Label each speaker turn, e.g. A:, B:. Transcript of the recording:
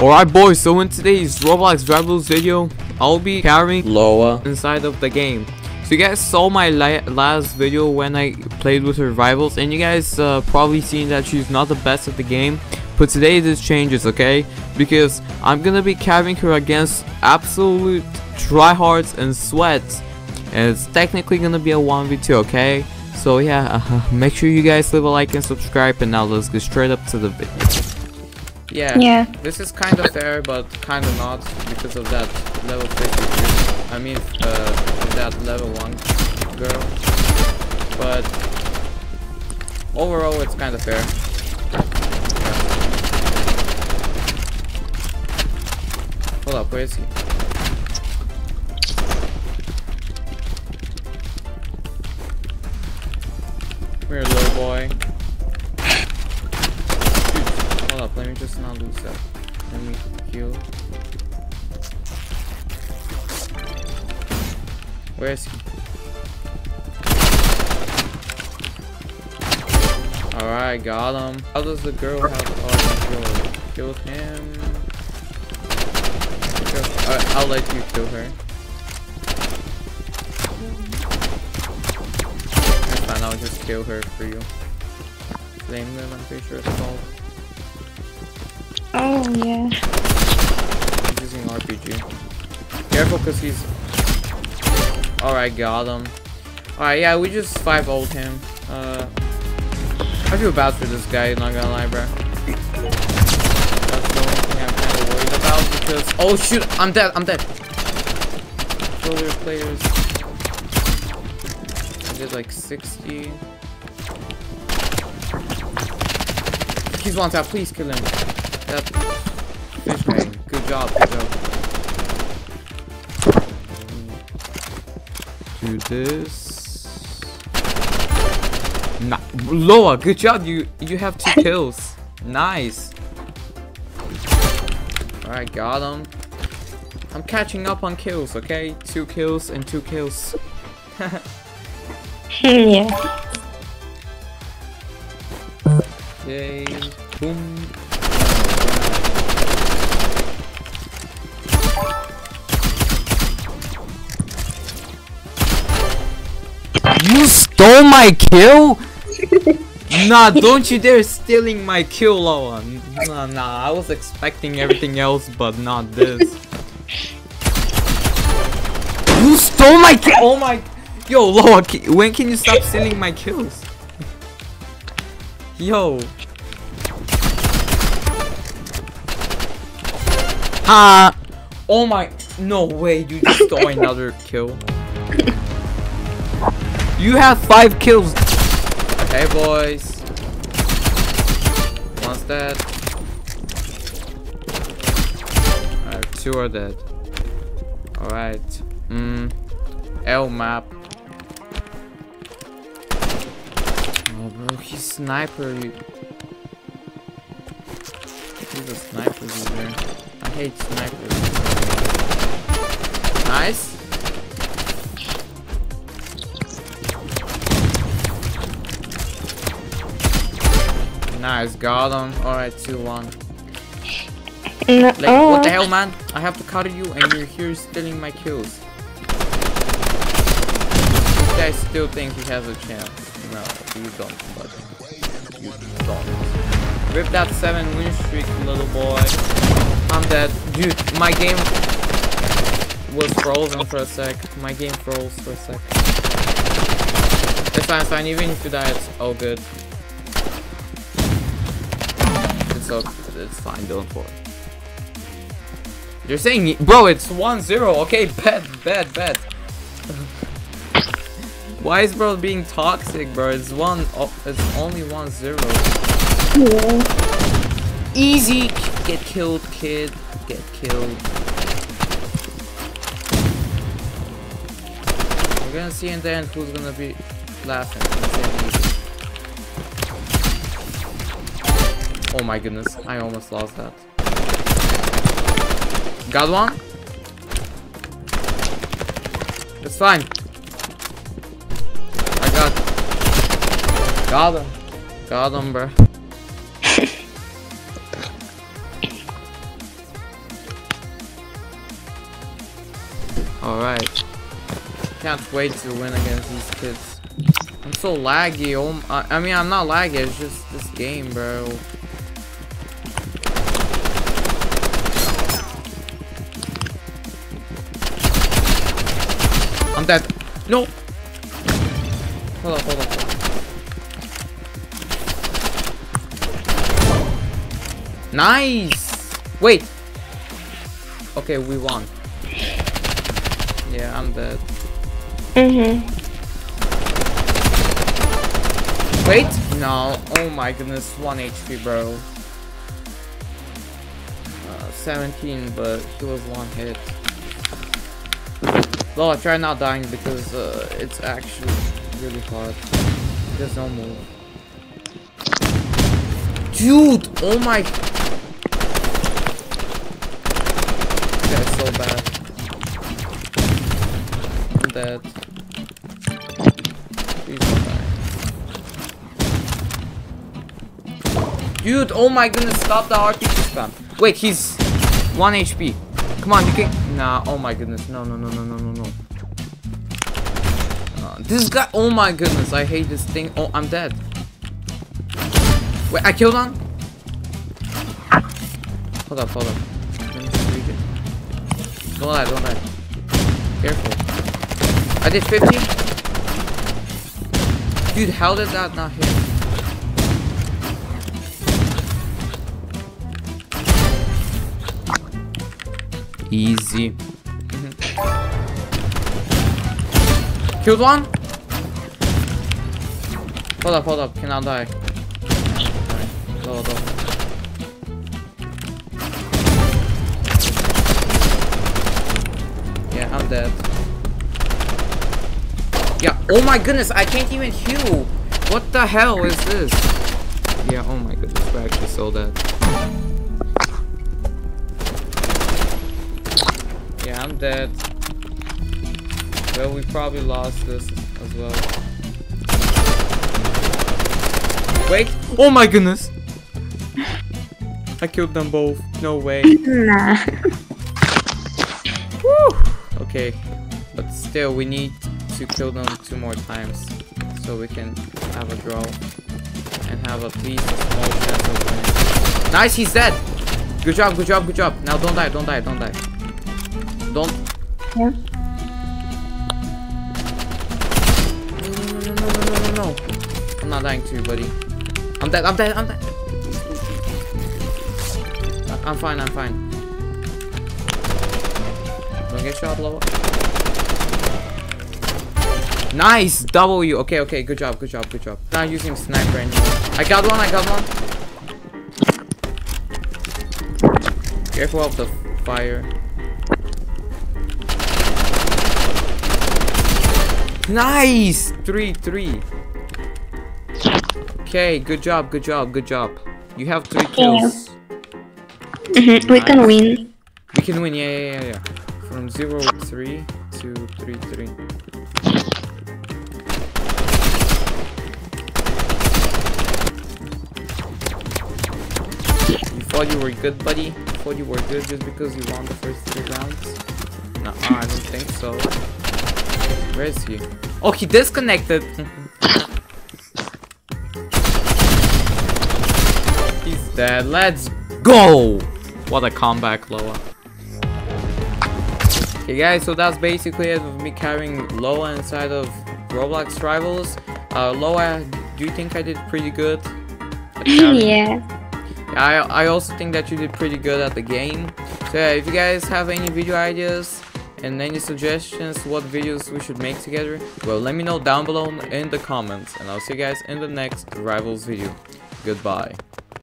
A: Alright boys, so in today's Roblox Rivals video, I'll be carrying Lola inside of the game. So you guys saw my la last video when I played with her rivals and you guys uh, probably seen that she's not the best at the game. But today this changes, okay? Because I'm gonna be carrying her against absolute tryhards and sweats. And it's technically gonna be a 1v2, okay? So yeah, uh, make sure you guys leave a like and subscribe and now let's get straight up to the video. Yeah.
B: Yeah.
A: This is kind of fair, but kind of not because of that level 52. I mean, uh, that level 1 girl. But overall, it's kind of fair. Hold up, where is he? Come here, little boy. Up, let me just not lose that. Let me heal. Where is he? Alright, got him. How does the girl have all control? Kill him. Alright, I'll let you kill her. That's fine, I'll just kill her for you. Flame them, I'm pretty sure it's called.
B: Oh yeah.
A: He's using RPG. Careful, cause he's. Alright, got him. Alright, yeah, we just 5 old him. Uh, I feel bad for this guy, not gonna lie, bro. That's the only thing I'm kind of worried about because. Oh shoot, I'm dead, I'm dead. Controller players. I did like 60. He's one tap, please kill him. Fish guy. Good job, good job. Do this. Nah, Lola, good job. You you have two kills. Nice. Alright, got him. I'm catching up on kills, okay? Two kills and two kills.
B: yeah.
A: Yay. Boom. Stole my kill? nah, don't you dare stealing my kill, Lola. Nah, nah, I was expecting everything else, but not this. You stole my kill! Oh my... Yo, Lola, when can you stop stealing my kills? Yo. Ah. Oh my. No way, you just stole another kill. You have five kills. Okay, boys. One's dead. Alright, two are dead. Alright. Mm. L map. Oh, bro, he's sniper. You... He's a sniper user. I hate snipers. Nice, got him. Alright, 2-1.
B: No, mm,
A: Like,
B: oh.
A: what the oh. hell, man? I have to counter you and you're here stealing my kills. This guy still thinks he has a chance. No, you don't, but you don't. Rip that 7 win streak, little boy. I'm dead. Dude, my game was frozen for a sec. My game froze for a sec. It's fine, it's fine. Even if you die, it's all good. It's. It's fine, don't worry. You're saying, bro, it's 1-0. Okay, bet, bet, bet. Why is bro being toxic, bro? It's one. Oh, it's only 1-0. Easy. Get killed, kid. Get killed. We're gonna see in the end who's gonna be laughing. Oh my goodness, I almost lost that. Got one? It's fine. I got... Got him. Got him, bro. Alright. Can't wait to win against these kids. I'm so laggy. Oh, I, I mean, I'm not laggy. It's just this game, bro. I'm dead. No. Hold on, hold on. Nice. Wait. Okay, we won. Yeah, I'm dead.
B: Mm-hmm.
A: Wait! No. Oh my goodness. 1 HP, bro. Uh, 17, but he was one hit. I try not dying because uh, it's actually really hard. There's no move. Dude! Oh my... That's so bad. I'm dead. Please don't die. Dude, oh my goodness, stop the RPG spam. Wait, he's 1 HP. Come on, you can. Nah, oh my goodness. No, no, no, no, no, no, no. Uh, this guy, oh my goodness, I hate this thing. Oh, I'm dead. Wait, I killed one? Hold up, hold up. Don't die, don't die. Careful. I did 50. Dude, how did that not hit? Easy. Killed one? Hold up, hold up, cannot die. Low, low. Yeah, I'm dead. Yeah, oh my goodness, I can't even heal. What the hell is this? Yeah, oh my goodness, we're actually so dead. Yeah, I'm dead. Well, we probably lost this as well. Wait! Oh my goodness! I killed them both. No way.
B: Nah.
A: Okay, but still, we need to kill them two more times so we can have a draw and have at least a small chance of winning. Nice, he's dead. Good job, good job, good job. Now don't die, don't die, don't die. Don't.
B: Yeah.
A: No, no, no, no, no, no, no, no. I'm not dying to you, buddy. I'm dead, I'm dead, I'm dead. I'm fine, I'm fine. Don't get shot, low. Nice! W! Okay, okay, good job, good job, good job. Not using sniper anymore. I got one, I got one. Careful of the fire. Nice! 3 3. Okay, good job, good job, good job. You have three kills.
B: Mm-hmm. We can win.
A: We can win, yeah, yeah, yeah, yeah. From 0 3 to 3 3. You thought you were good, buddy? You thought you were good just because you won the first three rounds? Nah, I don't think so. Where is he? Oh, he disconnected! He's dead. Let's go! What a comeback, Lola. Okay guys, so that's basically it with me carrying Lola inside of Roblox Rivals. Uh, Lola, do you think I did pretty good?
B: yeah.
A: I, I also think that you did pretty good at the game. So yeah, if you guys have any video ideas and any suggestions what videos we should make together, well let me know down below in the comments and I'll see you guys in the next Rivals video. Goodbye.